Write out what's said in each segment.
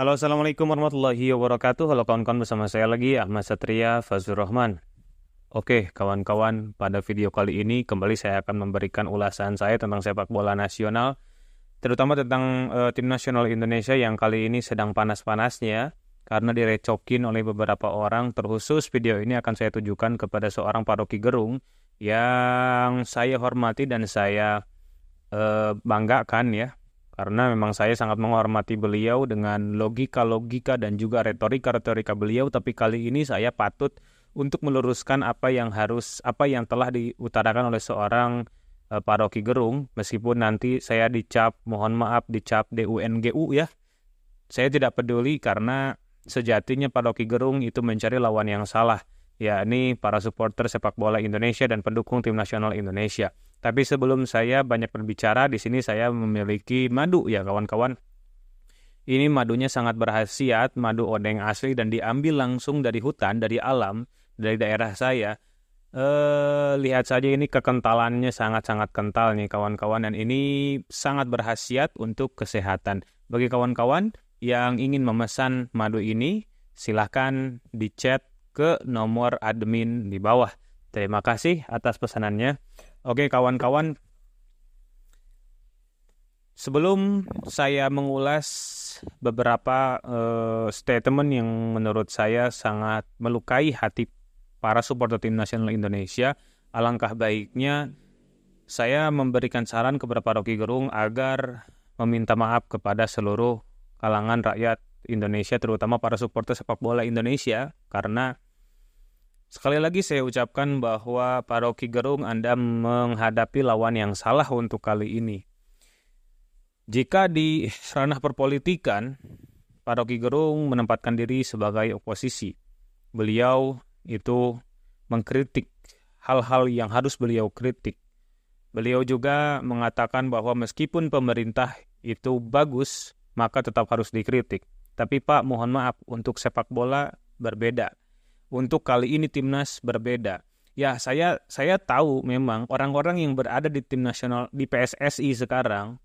Halo, Assalamualaikum warahmatullahi wabarakatuh. Halo kawan-kawan bersama saya lagi, Ahmad Satria Fazur Rahman. Oke, kawan-kawan, pada video kali ini kembali saya akan memberikan ulasan saya tentang sepak bola nasional, terutama tentang uh, tim nasional Indonesia yang kali ini sedang panas-panasnya karena direcokin oleh beberapa orang. Terkhusus video ini akan saya tujukan kepada seorang paroki Gerung yang saya hormati dan saya uh, banggakan ya karena memang saya sangat menghormati beliau dengan logika-logika dan juga retorika-retorika beliau tapi kali ini saya patut untuk meluruskan apa yang harus apa yang telah diutarakan oleh seorang uh, paroki Gerung. Meskipun nanti saya dicap mohon maaf dicap DUNGU ya. Saya tidak peduli karena sejatinya paroki Gerung itu mencari lawan yang salah. Yakni para supporter sepak bola Indonesia dan pendukung tim nasional Indonesia tapi sebelum saya banyak berbicara, di sini saya memiliki madu ya kawan-kawan. Ini madunya sangat berhasiat, madu odeng asli dan diambil langsung dari hutan, dari alam, dari daerah saya. Eh, lihat saja ini kekentalannya sangat-sangat kental nih kawan-kawan dan ini sangat berhasiat untuk kesehatan. Bagi kawan-kawan yang ingin memesan madu ini, silahkan dicat ke nomor admin di bawah. Terima kasih atas pesanannya. Oke, kawan-kawan. Sebelum saya mengulas beberapa uh, statement yang menurut saya sangat melukai hati para supporter tim nasional Indonesia, alangkah baiknya saya memberikan saran kepada Rocky Gerung agar meminta maaf kepada seluruh kalangan rakyat Indonesia, terutama para supporter sepak bola Indonesia, karena Sekali lagi saya ucapkan bahwa Paroki Gerung Anda menghadapi lawan yang salah untuk kali ini. Jika di ranah perpolitikan, Paroki Gerung menempatkan diri sebagai oposisi. Beliau itu mengkritik hal-hal yang harus beliau kritik. Beliau juga mengatakan bahwa meskipun pemerintah itu bagus, maka tetap harus dikritik. Tapi Pak, mohon maaf, untuk sepak bola berbeda untuk kali ini timnas berbeda. Ya, saya saya tahu memang orang-orang yang berada di tim nasional di PSSI sekarang,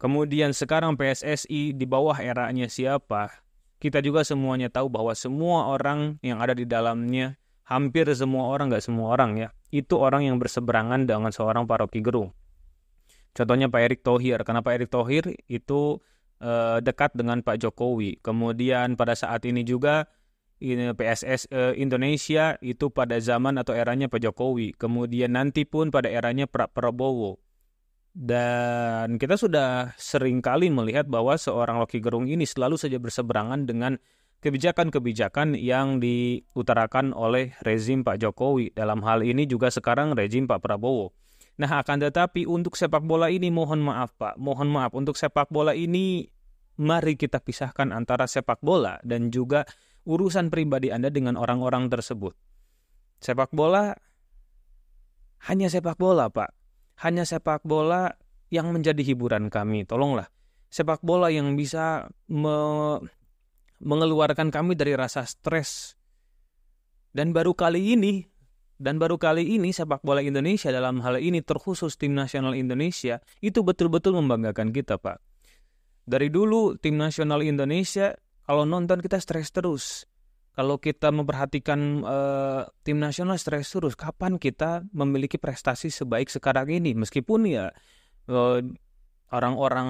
kemudian sekarang PSSI di bawah eranya siapa? Kita juga semuanya tahu bahwa semua orang yang ada di dalamnya, hampir semua orang, nggak semua orang ya, itu orang yang berseberangan dengan seorang paroki gerung. Contohnya Pak Erick Thohir, karena Pak Erick Thohir itu eh, dekat dengan Pak Jokowi. Kemudian pada saat ini juga PSS eh, Indonesia itu pada zaman atau eranya Pak Jokowi, kemudian nanti pun pada eranya Pra Prabowo. Dan kita sudah sering kali melihat bahwa seorang Loki Gerung ini selalu saja berseberangan dengan kebijakan-kebijakan yang diutarakan oleh rezim Pak Jokowi. Dalam hal ini juga sekarang rezim Pak Prabowo. Nah, akan tetapi untuk sepak bola ini mohon maaf Pak, mohon maaf untuk sepak bola ini mari kita pisahkan antara sepak bola dan juga urusan pribadi Anda dengan orang-orang tersebut. Sepak bola hanya sepak bola, Pak. Hanya sepak bola yang menjadi hiburan kami. Tolonglah. Sepak bola yang bisa me mengeluarkan kami dari rasa stres. Dan baru kali ini dan baru kali ini sepak bola Indonesia dalam hal ini terkhusus tim nasional Indonesia itu betul-betul membanggakan kita, Pak. Dari dulu tim nasional Indonesia kalau nonton kita stres terus. Kalau kita memperhatikan uh, tim nasional stres terus, kapan kita memiliki prestasi sebaik sekarang ini? Meskipun ya orang orang-orang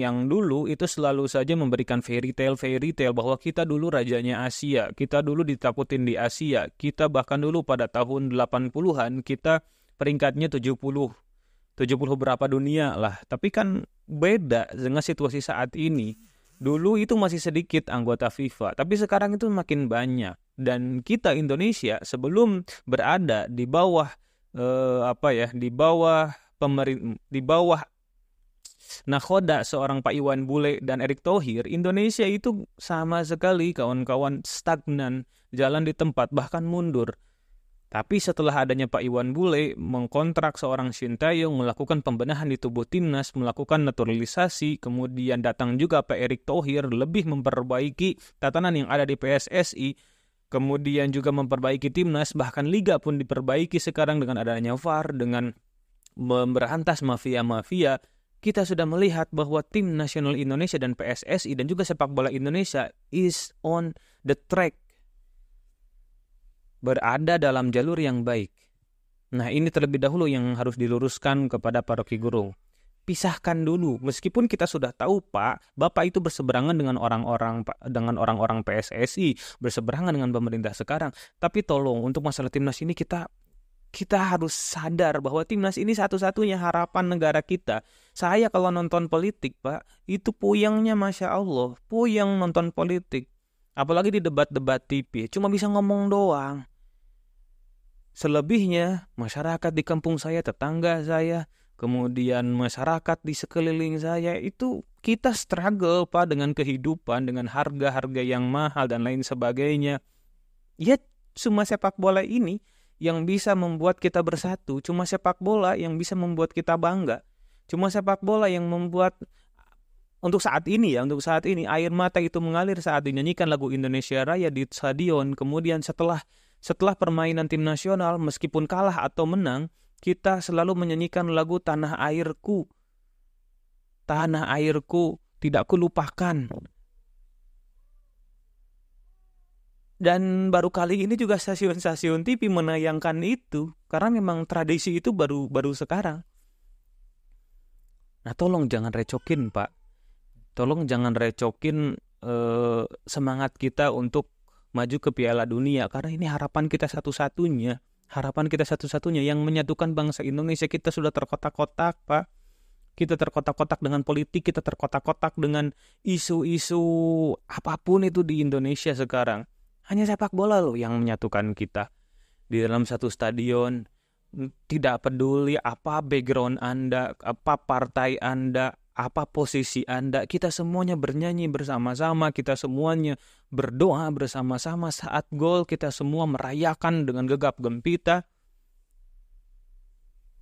yang dulu itu selalu saja memberikan fairy tale fairy tale bahwa kita dulu rajanya Asia, kita dulu ditakutin di Asia, kita bahkan dulu pada tahun 80-an kita peringkatnya 70 70 berapa dunia lah. Tapi kan beda dengan situasi saat ini Dulu itu masih sedikit anggota FIFA, tapi sekarang itu makin banyak. Dan kita Indonesia sebelum berada di bawah eh, apa ya, di bawah pemerintah, di bawah nakoda seorang Pak Iwan Bule dan Erick Thohir, Indonesia itu sama sekali kawan-kawan stagnan, jalan di tempat bahkan mundur. Tapi setelah adanya Pak Iwan Bule mengkontrak seorang Sintayong melakukan pembenahan di tubuh timnas, melakukan naturalisasi, kemudian datang juga Pak Erick Thohir lebih memperbaiki tatanan yang ada di PSSI, kemudian juga memperbaiki timnas, bahkan liga pun diperbaiki sekarang dengan adanya VAR, dengan memberantas mafia-mafia. kita sudah melihat bahwa tim nasional Indonesia dan PSSI dan juga sepak bola Indonesia is on the track berada dalam jalur yang baik. Nah, ini terlebih dahulu yang harus diluruskan kepada para Rocky Gerung. Pisahkan dulu, meskipun kita sudah tahu Pak, Bapak itu berseberangan dengan orang-orang dengan orang-orang PSSI, berseberangan dengan pemerintah sekarang. Tapi tolong untuk masalah timnas ini kita kita harus sadar bahwa timnas ini satu-satunya harapan negara kita. Saya kalau nonton politik, Pak, itu puyengnya Masya Allah. Puyeng nonton politik. Apalagi di debat-debat TV, cuma bisa ngomong doang. Selebihnya, masyarakat di kampung saya, tetangga saya, kemudian masyarakat di sekeliling saya, itu kita struggle, Pak, dengan kehidupan, dengan harga-harga yang mahal dan lain sebagainya. Ya, cuma sepak bola ini yang bisa membuat kita bersatu, cuma sepak bola yang bisa membuat kita bangga. Cuma sepak bola yang membuat untuk saat ini ya, untuk saat ini air mata itu mengalir saat dinyanyikan lagu Indonesia Raya di stadion. Kemudian setelah setelah permainan tim nasional meskipun kalah atau menang, kita selalu menyanyikan lagu Tanah Airku. Tanah airku tidak kulupakan. Dan baru kali ini juga stasiun-stasiun TV menayangkan itu karena memang tradisi itu baru baru sekarang. Nah, tolong jangan recokin, Pak. Tolong jangan recokin eh, semangat kita untuk maju ke Piala Dunia karena ini harapan kita satu-satunya. Harapan kita satu-satunya yang menyatukan bangsa Indonesia kita sudah terkotak-kotak, Pak. Kita terkotak-kotak dengan politik, kita terkotak-kotak dengan isu-isu apa pun itu di Indonesia sekarang hanya sepak bola loh yang menyatukan kita. Di dalam satu stadion, tidak peduli apa background Anda, apa partai Anda, apa posisi Anda, kita semuanya bernyanyi bersama-sama, kita semuanya berdoa bersama-sama saat gol, kita semua merayakan dengan gegap gempita.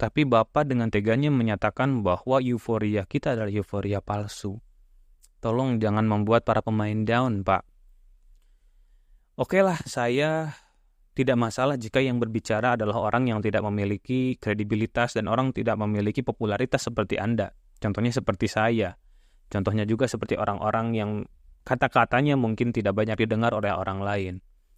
Tapi Bapak dengan teganya menyatakan bahwa euforia kita adalah euforia palsu. Tolong jangan membuat para pemain down, Pak. Oke lah, saya tidak masalah jika yang berbicara adalah orang yang tidak memiliki kredibilitas dan orang tidak memiliki popularitas seperti Anda. Contohnya seperti saya. Contohnya juga seperti orang-orang yang kata-katanya mungkin tidak banyak didengar oleh orang lain.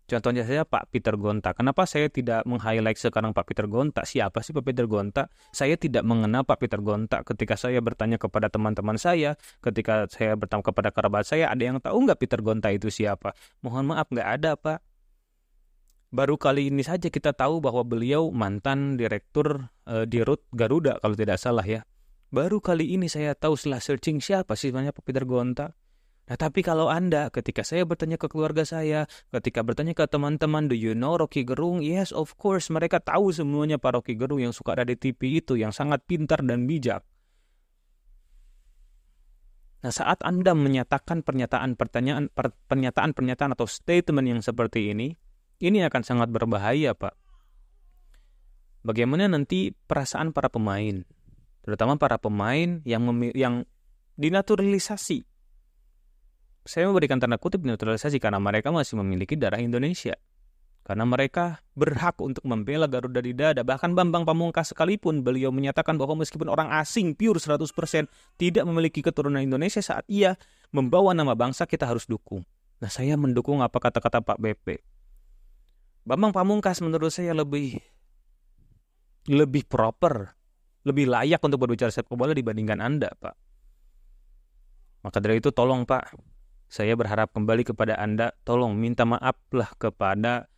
Contohnya saya Pak Peter Gonta. Kenapa saya tidak meng-highlight sekarang Pak Peter Gonta? Siapa sih Pak Peter Gonta? Saya tidak mengenal Pak Peter Gonta. Ketika saya bertanya kepada teman-teman saya, ketika saya bertanya kepada kerabat saya, ada yang tahu nggak Peter Gonta itu siapa? Mohon maaf nggak ada Pak. Baru kali ini saja kita tahu bahwa beliau mantan direktur uh, di Rut Garuda kalau tidak salah ya. Baru kali ini saya tahu setelah searching siapa sih sebenarnya Pak Peter Gonta. Nah, tapi kalau Anda, ketika saya bertanya ke keluarga saya, ketika bertanya ke teman-teman, do you know Rocky Gerung? Yes, of course. Mereka tahu semuanya Pak Rocky Gerung yang suka ada di TV itu, yang sangat pintar dan bijak. Nah, saat Anda menyatakan pernyataan pertanyaan pernyataan-pernyataan atau statement yang seperti ini, ini akan sangat berbahaya, Pak. Bagaimana nanti perasaan para pemain, terutama para pemain yang yang dinaturalisasi saya memberikan tanda kutip naturalisasi karena mereka masih memiliki darah Indonesia. Karena mereka berhak untuk membela Garuda di dada. Bahkan Bambang Pamungkas sekalipun beliau menyatakan bahwa meskipun orang asing pure 100% tidak memiliki keturunan Indonesia saat ia membawa nama bangsa kita harus dukung. Nah saya mendukung apa kata-kata Pak BP. Bambang Pamungkas menurut saya lebih lebih proper, lebih layak untuk berbicara sepak bola dibandingkan Anda, Pak. Maka dari itu tolong Pak, saya berharap kembali kepada Anda, tolong minta maaflah kepada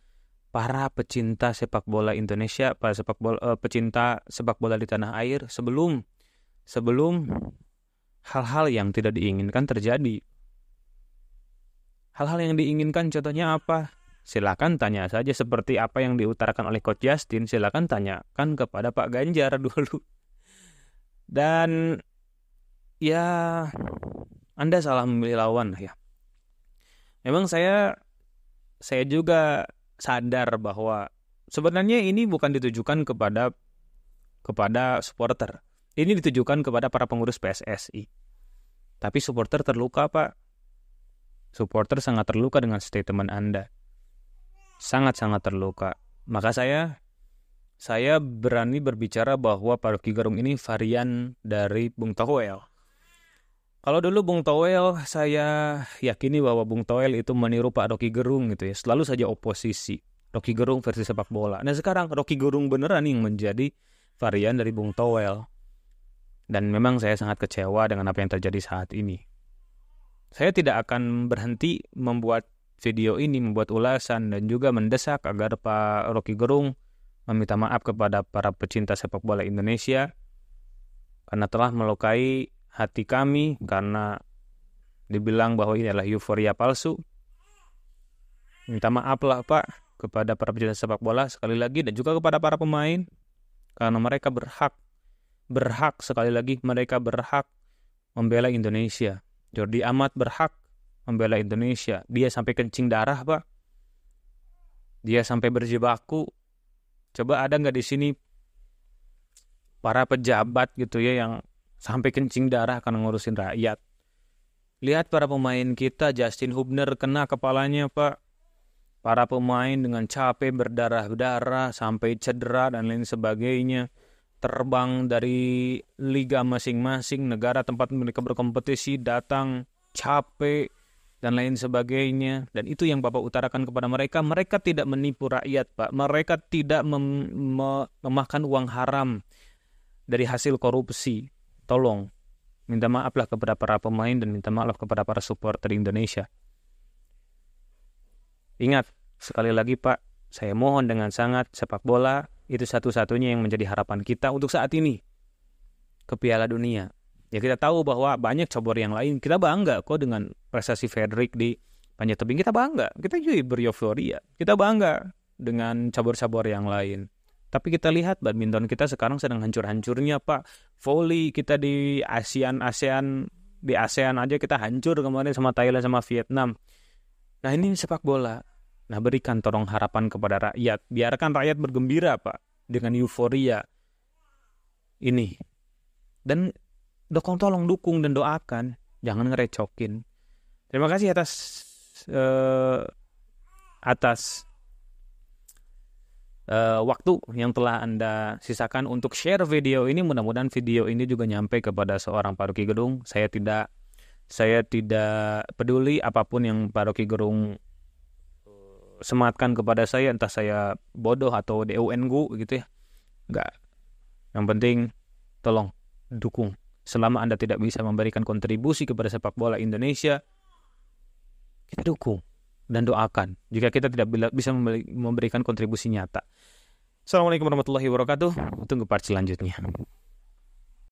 para pecinta sepak bola Indonesia, para sepak bola uh, pecinta sepak bola di tanah air sebelum sebelum hal-hal yang tidak diinginkan terjadi. Hal-hal yang diinginkan contohnya apa? Silakan tanya saja seperti apa yang diutarakan oleh Coach Justin, silakan tanyakan kepada Pak Ganjar dulu. Dan ya Anda salah memilih lawan ya memang saya saya juga sadar bahwa sebenarnya ini bukan ditujukan kepada kepada supporter. Ini ditujukan kepada para pengurus PSSI. Tapi supporter terluka, Pak. Supporter sangat terluka dengan statement Anda. Sangat-sangat terluka. Maka saya saya berani berbicara bahwa Pak Rocky Gerung ini varian dari Bung Toel. Kalau dulu Bung Toel, saya yakini bahwa Bung Toel itu meniru Pak Rocky Gerung gitu ya. Selalu saja oposisi. Rocky Gerung versi sepak bola. Nah sekarang Rocky Gerung beneran yang menjadi varian dari Bung Toel. Dan memang saya sangat kecewa dengan apa yang terjadi saat ini. Saya tidak akan berhenti membuat video ini, membuat ulasan, dan juga mendesak agar Pak Rocky Gerung meminta maaf kepada para pecinta sepak bola Indonesia karena telah melukai hati kami karena dibilang bahwa ini adalah euforia palsu. Minta maaf lah Pak kepada para pecinta sepak bola sekali lagi dan juga kepada para pemain karena mereka berhak berhak sekali lagi mereka berhak membela Indonesia. Jordi Amat berhak membela Indonesia. Dia sampai kencing darah, Pak. Dia sampai berjibaku. Coba ada nggak di sini para pejabat gitu ya yang sampai kencing darah karena ngurusin rakyat. Lihat para pemain kita, Justin Hubner kena kepalanya, Pak. Para pemain dengan capek berdarah-darah sampai cedera dan lain sebagainya. Terbang dari liga masing-masing, negara tempat mereka berkompetisi, datang capek dan lain sebagainya. Dan itu yang Bapak utarakan kepada mereka. Mereka tidak menipu rakyat, Pak. Mereka tidak mem memakan uang haram dari hasil korupsi tolong minta maaflah kepada para pemain dan minta maaf kepada para supporter Indonesia. Ingat, sekali lagi Pak, saya mohon dengan sangat sepak bola itu satu-satunya yang menjadi harapan kita untuk saat ini ke Piala Dunia. Ya kita tahu bahwa banyak cabur yang lain. Kita bangga kok dengan prestasi Frederick di panjat tebing. Kita bangga. Kita juga bereuforia. Kita bangga dengan cabur-cabur yang lain. Tapi kita lihat badminton kita sekarang sedang hancur-hancurnya Pak. Volley kita di ASEAN ASEAN di ASEAN aja kita hancur kemarin sama Thailand sama Vietnam. Nah ini sepak bola. Nah berikan tolong harapan kepada rakyat. Biarkan rakyat bergembira Pak dengan euforia ini. Dan dokong tolong dukung dan doakan. Jangan ngerecokin. Terima kasih atas uh, atas uh, waktu yang telah Anda sisakan untuk share video ini. Mudah-mudahan video ini juga nyampe kepada seorang Paroki Gedung. Saya tidak saya tidak peduli apa pun yang Paroki Gedung eh, sematkan kepada saya, entah saya bodoh atau DUN gitu ya. Enggak. Yang penting tolong dukung. Selama Anda tidak bisa memberikan kontribusi kepada sepak bola Indonesia, kita dukung dan doakan jika kita tidak bisa memberikan kontribusi nyata. Assalamualaikum warahmatullahi wabarakatuh. Tunggu part selanjutnya.